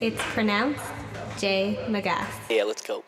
It's pronounced J. Magath. Yeah, let's go.